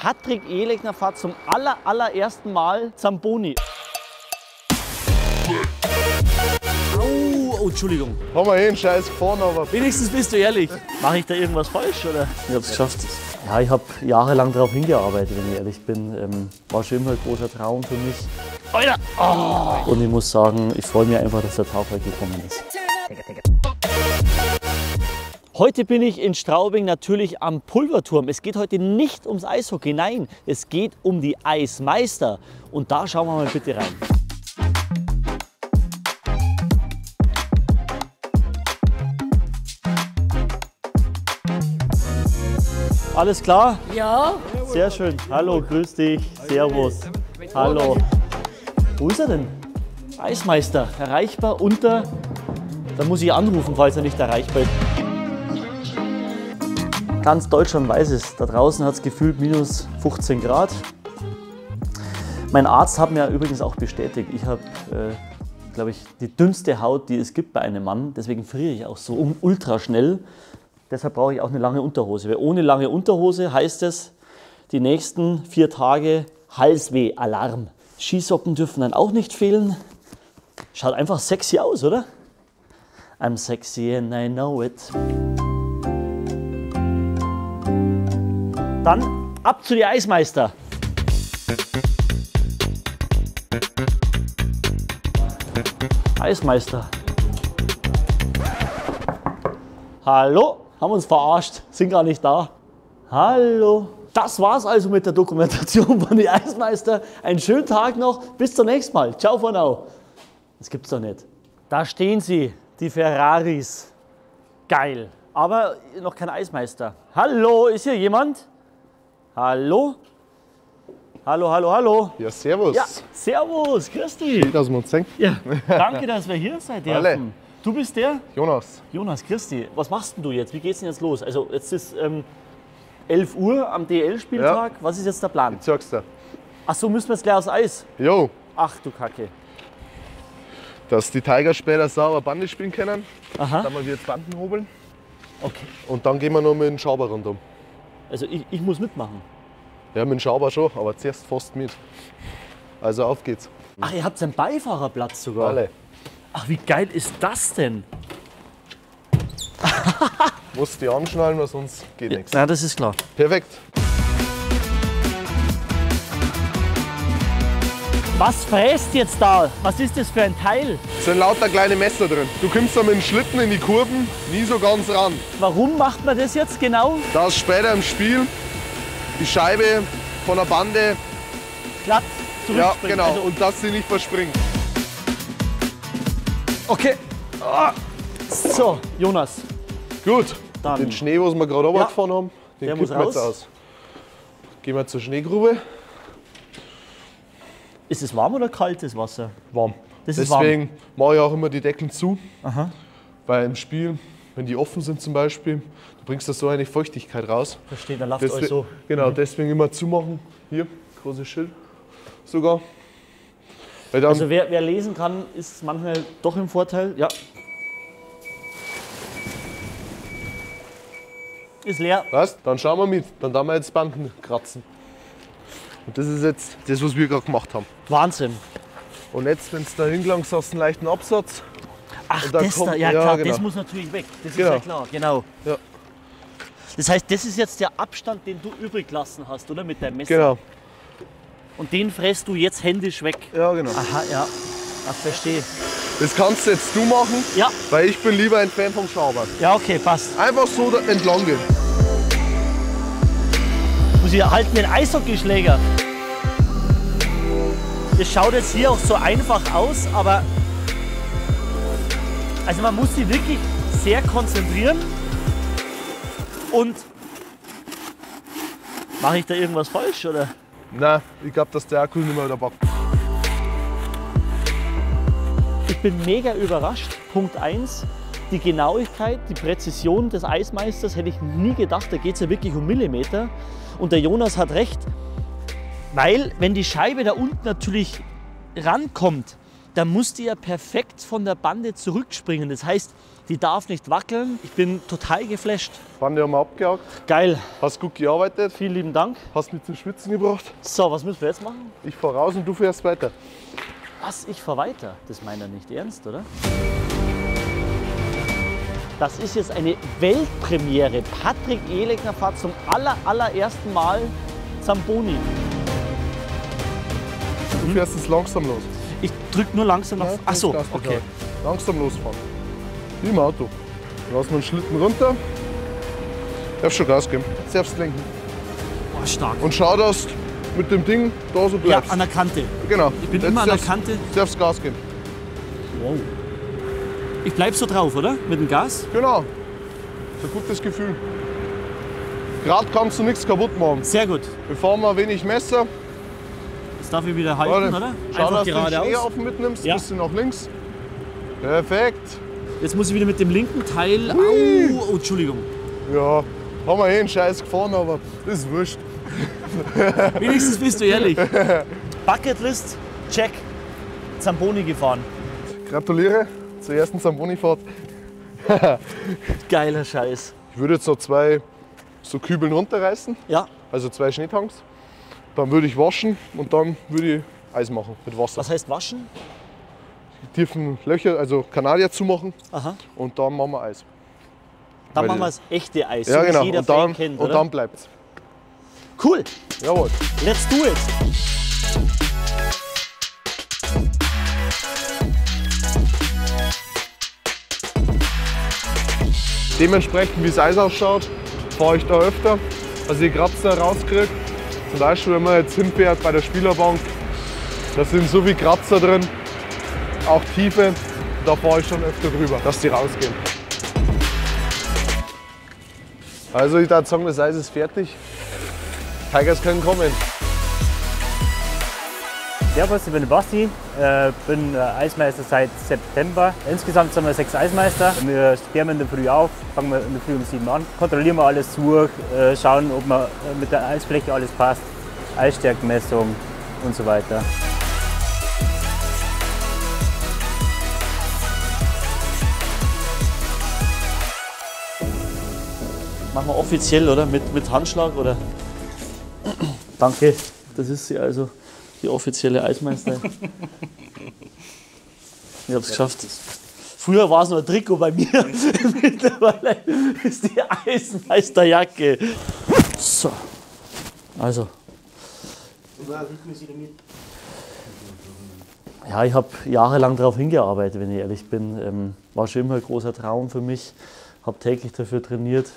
Patrick Ehlechner fährt zum aller, allerersten Mal Zamboni. Oh, Entschuldigung. Haben wir eh einen Scheiß gefahren, aber Wenigstens bist du ehrlich. Mache ich da irgendwas falsch oder? Ich habe es geschafft. Ja, ich habe jahrelang darauf hingearbeitet, wenn ich ehrlich bin. Ähm, war schon immer ein großer Traum für mich. Alter! Oh. Und ich muss sagen, ich freue mich einfach, dass der Tag heute gekommen ist. Heute bin ich in Straubing natürlich am Pulverturm. Es geht heute nicht ums Eishockey, nein, es geht um die Eismeister. Und da schauen wir mal bitte rein. Alles klar? Ja, Sehr schön. Hallo, grüß dich. Servus. Hallo. Wo ist er denn? Eismeister. Erreichbar unter. Da muss ich anrufen, falls er nicht erreichbar ist. Ganz Deutschland weiß es. Da draußen hat es gefühlt minus 15 Grad. Mein Arzt hat mir übrigens auch bestätigt, ich habe, äh, glaube ich, die dünnste Haut, die es gibt bei einem Mann. Deswegen friere ich auch so um- ultra schnell. Deshalb brauche ich auch eine lange Unterhose. Weil ohne lange Unterhose heißt es, die nächsten vier Tage Halsweh-Alarm. Skisocken dürfen dann auch nicht fehlen. Schaut einfach sexy aus, oder? I'm sexy and I know it. Dann ab zu die Eismeister. Eismeister. Hallo? Haben uns verarscht, sind gar nicht da. Hallo? Das war's also mit der Dokumentation von die Eismeister. Einen schönen Tag noch. Bis zum nächsten Mal. Ciao for now. Das gibt's doch nicht. Da stehen sie, die Ferraris. Geil. Aber noch kein Eismeister. Hallo, ist hier jemand? Hallo? Hallo, hallo, hallo. ja, servus. Ja, servus, grüß dich. Schön, dass wir uns sehen. Ja, danke, dass wir hier seid dürfen. Alle. Du bist der? Jonas, Jonas, Christi, was machst denn du jetzt? Wie geht's denn jetzt los? Also jetzt ist ähm, 11 Uhr am DL-Spieltag. Was ist jetzt der Plan? ich sag's dir. Ach so, müssen wir jetzt gleich aufs Eis? Jo, Ach du Kacke. dass die Tiger später sauber Bande spielen können, Aha, dann wir jetzt Banden hobeln okay. und dann gehen wir noch mit dem Schauber rundum. Also ich, ich muss mitmachen. Ja, mit dem Schauber schon, aber zuerst fast mit. Also auf geht's. Ach, ihr habt einen Beifahrerplatz sogar. Alle. Ach, wie geil ist das denn? Musst die anschnallen, weil sonst geht nichts. Na, das ist klar. Perfekt. Was fräst jetzt da? Was ist das für ein Teil? Es sind lauter kleine Messer drin. Du kommst da mit dem Schlitten in die Kurven nie so ganz ran. Warum macht man das jetzt genau? Dass später im Spiel die Scheibe von der Bande, Glatt ja zurückspringen. genau, Also, und dass sie nicht verspringt. okay. Ah. So, Jonas. Gut, Dann. den Schnee, was wir gerade runtergefahren haben, den Der muss kippen wir jetzt aus. Gehen wir zur Schneegrube. Ist es warm oder kaltes Wasser? Warm. Das ist warm. Deswegen mache ich auch immer die Deckel zu, Aha. weil im Spiel, wenn die offen sind zum Beispiel, du bringst da so eine Feuchtigkeit raus. Verstehe, dann Deswegen, euch so. Genau, deswegen immer zumachen. Hier, großes Schild sogar. Also wer, wer lesen kann, ist manchmal doch im Vorteil. Ja. Ist leer. was? Dann schauen wir mit. Dann da wir jetzt Banden kratzen. Und das ist jetzt das, was wir gerade gemacht haben. Wahnsinn. Und jetzt, wenn es da hingelangt hast, einen leichten Absatz. Ach, das da, kommt- ja ja, klar, genau. das muss natürlich weg. Das Genau. ist ja klar, genau. Ja. Das heißt, das ist jetzt der Abstand, den du übrig gelassen hast, oder? Mit deinem Messer. Genau. Und den fräst du jetzt händisch weg. Ja, genau. Aha, ja. Ach, verstehe. Das kannst jetzt du machen, Ja, weil ich bin lieber ein Fan vom Schrauber. ja, okay, passt. Einfach so da entlang gehen. Muss ich halten den Eishockeyschläger. Das schaut jetzt hier auch so einfach aus, aber also man muss sich wirklich sehr konzentrieren und mache ich da irgendwas falsch oder? Nein, ich glaube, dass der Akku nicht mehr wieder packt. Ich bin mega überrascht. Punkt 1, die Genauigkeit, die Präzision des Eismeisters hätte ich nie gedacht. Da geht es ja wirklich um Millimeter. Und der Jonas hat recht, weil wenn die Scheibe da unten natürlich rankommt, da muss die ja perfekt von der Bande zurückspringen. Das heißt, die darf nicht wackeln. Ich bin total geflasht. Bande haben wir abgehakt. Geil. Hast gut gearbeitet. Vielen lieben Dank. Hast mich zum Schwitzen gebracht. So, was müssen wir jetzt machen? Ich fahr raus und du fährst weiter. Was? Ich fahr weiter? Das meint er nicht ernst, oder? Das ist jetzt eine Weltpremiere. Patrick Ehlegner fährt zum aller, allerersten Mal Zamboni. Du fährst jetzt langsam los. Ich drück nur langsam. Ja, Ach so, okay. Langsam losfahren. Wie im Auto. Lass mal den Schlitten runter. Darfst schon Gas geben. Selbst lenken. Oh, stark. Und schau, dass du mit dem Ding da so Ja, bleibst. an der Kante. genau. Ich bin Jetzt immer an der Kante. Darfst Gas geben. Wow. Ich bleib so drauf, oder? Mit dem Gas? Genau. Das ist ein gutes Gefühl. Gerade kannst du nichts kaputt machen. Sehr gut. Wir fahren mal wenig Messer. Jetzt darf ich wieder halten, Warte. oder? Schau, Einfach dass du den geradeaus. Schneehaufen mitnimmst. Ja. Bisschen nach links. Perfekt. Jetzt muss ich wieder mit dem linken Teil. Au, oh, Entschuldigung. Ja, haben wir eh einen Scheiß gefahren, aber das ist wurscht. Wenigstens bist du ehrlich. Bucketlist, check. Zamboni gefahren. Gratuliere zur ersten Zamboni-Fahrt. Geiler Scheiß. Ich würde jetzt noch zwei so Kübeln runterreißen, Ja, also zwei Schneetanks. Dann würde ich waschen und dann würde ich Eis machen mit Wasser. was heißt waschen? Die tiefen Löcher, also Kanadier zumachen Aha. und dann machen wir Eis. Dann Weil- machen wir das echte Eis, Ja, so genau. es jeder Und dann, kennt, und oder? dann bleibt's. Cool, Jawohl. let's do it. Dementsprechend, wie das Eis ausschaut, fahre ich da öfter. Also die Kratzer rauskriege. Zum Beispiel, wenn man jetzt hinfährt bei der Spielerbank, da sind so wie Kratzer drin, auch Tiefe. Da fahre ich schon öfter drüber, dass die rausgehen. Also ich würde sagen, das Eis ist fertig. Tigers können kommen. Servus, ich bin Basti, äh, bin äh, Eismeister seit September. Insgesamt sind wir sechs Eismeister. Wir stehen in der Früh auf, fangen wir in der Früh um sieben an, kontrollieren wir alles durch, äh, schauen, ob man äh, mit der Eisfläche alles passt, Eisstärkenmessung und so weiter. Machen wir offiziell, oder? Mit, mit Handschlag, oder? Danke. Das ist sie also, die offizielle Eismeister. Ich hab's geschafft. Früher war es nur ein Trikot bei mir. Mittlerweile ist die Eismeisterjacke. So. Also. Ja, ich habe jahrelang darauf hingearbeitet, wenn ich ehrlich bin. Ähm, war schon immer ein großer Traum für mich. Habe täglich dafür trainiert.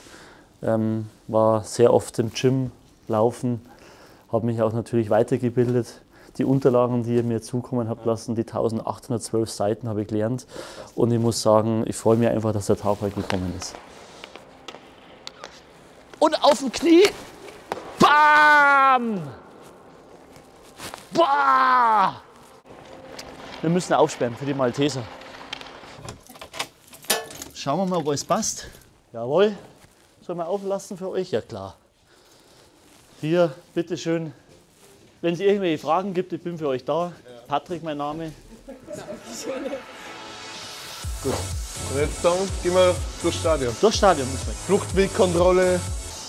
Ähm, war sehr oft im Gym laufen. Habe mich auch natürlich weitergebildet. Die Unterlagen, die ihr mir zukommen habt lassen, die 1812 Seiten habe ich gelernt. Und ich muss sagen, ich freue mich einfach, dass der Tag heute gekommen ist. Und auf dem Knie. Bam! Bah! Wir müssen aufsperren für die Malteser. Schauen wir mal, ob es passt. Jawohl. Sollen wir auflassen für euch? Ja klar. Hier, bitteschön. Wenn es irgendwelche Fragen gibt, ich bin für euch da. Patrick, mein Name. Und jetzt dann gehen wir durchs Stadion. Durchs Stadion müssen wir. Fluchtwegkontrolle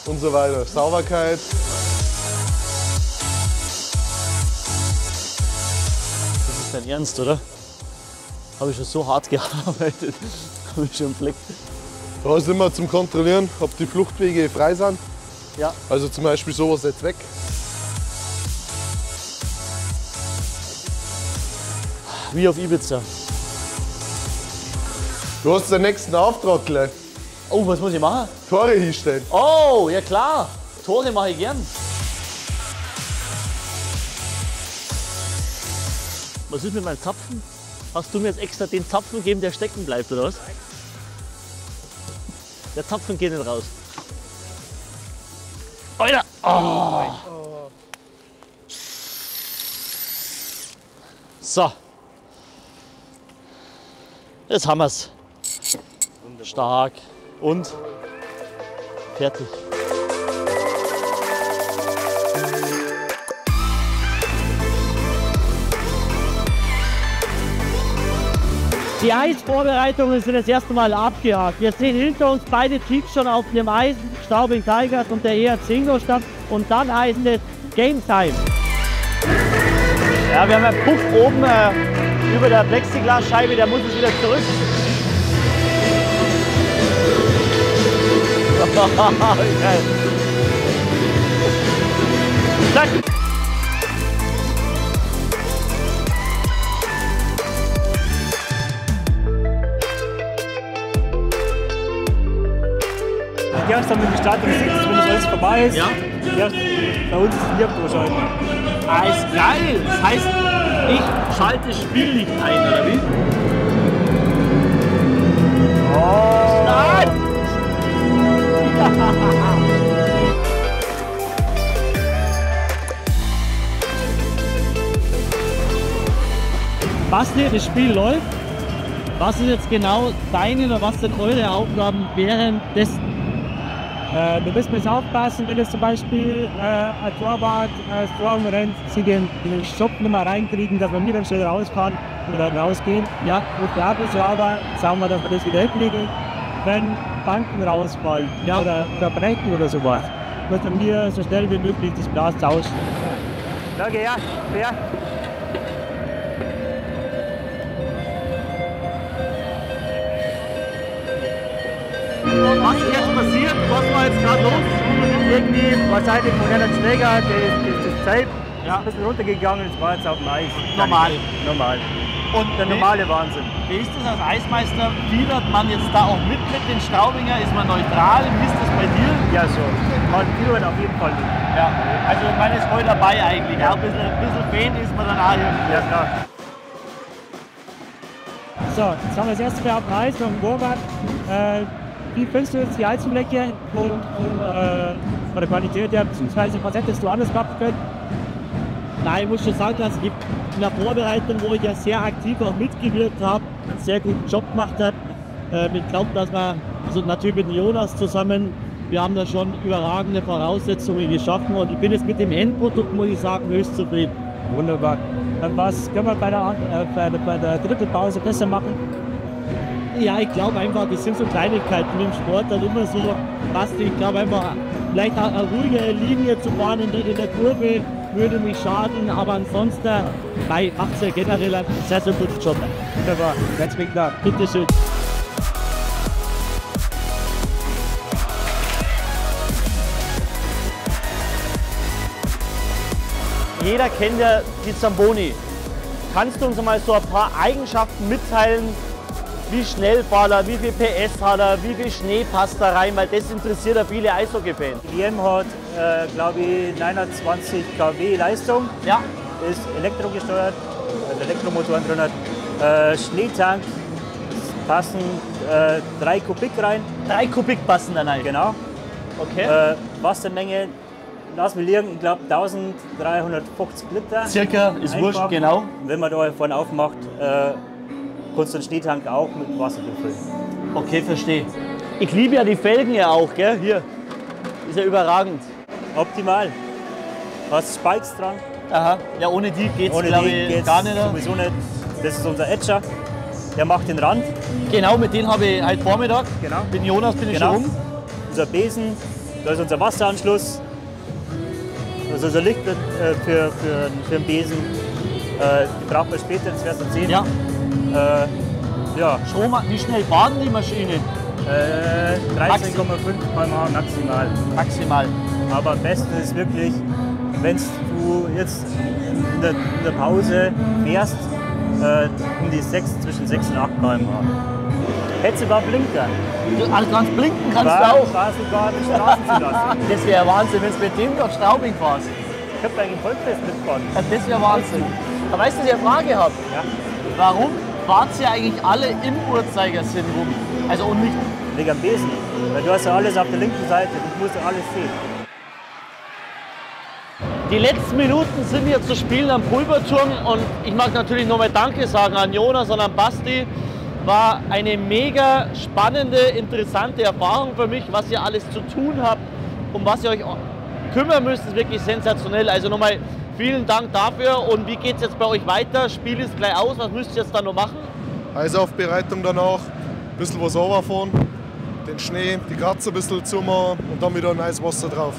und so weiter. Sauberkeit. Das ist dein Ernst, oder? Habe ich schon so hart gearbeitet. Habe ich schon einen Blick. Da ist immer zum Kontrollieren, ob die Fluchtwege frei sind. Ja. Also zum Beispiel sowas jetzt weg. Wie auf Ibiza. Du hast den nächsten Auftrag gleich. Oh, was muss ich machen? Tore hinstellen. Oh, ja klar. Tore mache ich gern. Was ist mit meinem Zapfen? Hast du mir jetzt extra den Zapfen gegeben, der stecken bleibt, oder was? Der Zapfen geht nicht raus. Alter! Oh. So. Jetzt haben wir's. Stark. Und fertig. Die Eisvorbereitungen sind das erste Mal abgehakt. Wir sehen hinter uns beide Teams schon auf dem Eis, Straubing Tigers und der ERC Ingolstadt. Und dann heißt es Game Time. Ja, wir haben einen Puff oben äh, über der Plexiglasscheibe, der muss jetzt wieder zurück. Geil. Zack. Die haben wir gestartet um 6, wenn das alles vorbei ist. Ja. Die bei uns ist es schalten. Ah, ist geil. Das heißt, ich schalte das Spiellicht ein, oder wie? Basti, das Spiel läuft. Was ist jetzt genau deine oder was sind eure Aufgaben während des Äh, wir müssen jetzt aufpassen, wenn es zum Beispiel äh, ein Torwart äh, vor uns rennt, sie den, den Stopp nicht mehr reinkriegen, dass wir mit dem schnell rausfahren oder rausgehen. Ja, und der Abschluss aber sagen wir, dass wir das wieder hinkriegen, wenn Banken rausfallen ja. oder verbrechen oder sowas. Müssen wir so schnell wie möglich das Glas tauschen. Danke, ja, fair. Was ist jetzt passiert? Was war jetzt gerade los? Irgendwie wahrscheinlich von einem Schläger das, Tape Ja. ein bisschen runtergegangen, es war jetzt auf dem Eis. Normal. Normal. Und Der normale Wahnsinn. Wie ist das als Eismeister? Fiebert man jetzt da auch mit mit den Straubinger? Ist man neutral? Wie ist das bei dir? Ja, so. Man führt auf jeden Fall mit. Ja, also man ist voll dabei eigentlich. Auch ein bisschen, ein bisschen Fan ist man dann auch irgendwie. Ja, klar. So, jetzt haben wir das erste Mal auf dem Eis noch im Torwart. Äh, wie findest du jetzt die Eisfläche und, äh, von der Qualität her, beziehungsweise was hättest du anders machen können? Nein, ich muss schon sagen, dass ich in der Vorbereitung, wo ich ja sehr aktiv auch mitgewirkt habe, einen sehr guten Job gemacht habe. Ähm, ich glaube, dass wir, also natürlich mit Jonas zusammen, wir haben da schon überragende Voraussetzungen geschaffen und ich bin jetzt mit dem Endprodukt, muss ich sagen, höchst zufrieden. Wunderbar. Was können wir bei der, äh, bei der, bei der Drittelpause besser machen? Ja, ich glaube einfach, das sind so Kleinigkeiten im Sport dann immer so, Basti, ich glaube einfach, vielleicht eine ruhige Linie zu fahren in der, in der Kurve würde mich schaden, aber ansonsten, bei macht ja generell einen sehr, sehr guten Job. Wunderbar. Ganz vielen Dank. Bitteschön. Jeder kennt ja die Zamboni. Kannst du uns mal so ein paar Eigenschaften mitteilen? Wie schnell fährt er, wie viel PS hat er, wie viel Schnee passt da rein? Weil das interessiert ja viele Eishockey-Fans. Die WM hat, äh, glaube ich, 29 kW Leistung, Ja, ist elektrogesteuert, also Elektromotoren drin hat. Äh, Schneetank passen äh, 3 Kubik rein, drei Kubik passen da rein. genau. Okay. Äh, Wassermenge, lass mich liegen, ich glaube 1350 Liter. Circa, ist wurscht, Einfach. genau. Wenn man da vorne aufmacht, kannst du den Schneetank auch mit Wasser befüllen. Okay, verstehe. Ich liebe ja die Felgen ja auch, gell? Hier. Ist ja überragend. Optimal. Hast Spikes dran. Aha. Ja, ohne die geht's, Ohne glaube die geht's gar nicht. sowieso nicht. Das ist unser Etcher. Der macht den Rand. Genau, mit denen habe ich heute Vormittag. Genau. Mit Jonas bin ich Genau. schon rum. Unser Besen. Da ist unser Wasseranschluss. Das ist unser Licht äh, für, für, für den Besen. Äh, die braucht man später, das wirst du sehen. Ja. Äh, ja, Strom, wie schnell fahren die Maschine? äh, 13,5 km/h maximal. Maximal. Aber am besten ist wirklich, wenn du jetzt in der, in der Pause fährst, äh, um die 6, zwischen 6 und 8 km/h. Hättest du sogar Blinker. Du also kannst blinken kannst War- du auch. War sogar die Straße zu lassen. Das wäre Wahnsinn, wenn du mit dem dort Straubing fährst. Ich könnte eigentlich Vollfest mitfahren. Ja, Das wäre Wahnsinn. Aber weißt du, was ich eine Frage habe? Ja. Warum fahrt ihr eigentlich alle im Uhrzeigersinn rum? Also und nicht. Wegen am Besen. Weil du hast ja alles auf der linken Seite. Du musst ja alles sehen. Die letzten Minuten sind hier zu spielen am Pulverturm und ich mag natürlich nochmal Danke sagen an Jonas und an Basti. War eine mega spannende, interessante Erfahrung für mich, was ihr alles zu tun habt, um was ihr euch kümmern müsst, ist wirklich sensationell. Also nochmal vielen Dank dafür und wie geht es jetzt bei euch weiter? Spiel ist gleich aus, was müsst ihr jetzt da noch machen? Eisaufbereitung danach, ein bisschen was runterfahren, den Schnee, die Kratzer ein bisschen zumachen und dann wieder ein Eiswasser drauf.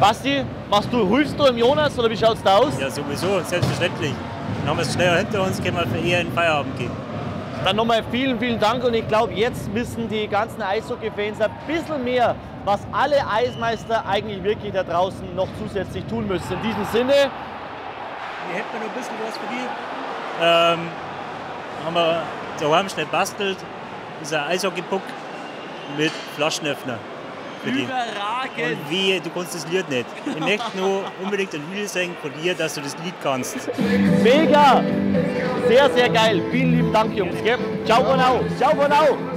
Basti, machst du, hilfst du im Jonas oder wie schaut's da aus? Ja, sowieso, selbstverständlich. Dann haben wir es schneller hinter uns, können wir eher in den Feierabend gehen. Dann nochmal vielen, vielen Dank und ich glaube, jetzt wissen die ganzen Eishockey-Fans ein bisschen mehr, was alle Eismeister eigentlich wirklich da draußen noch zusätzlich tun müssen. In diesem Sinne, Hier hätten wir noch ein bisschen was für die. Ähm, haben wir daheim schnell bastelt. Das ist ein Eishockey-Puck mit Flaschenöffner. Überragend. Und wie, du kannst das Lied nicht. Ich möchte nur unbedingt ein Lied singen von dir, dass du das Lied kannst. Mega! Sehr, sehr geil. Vielen lieben Dank, Jungs. Gell? Ciao von au. Ciao von au.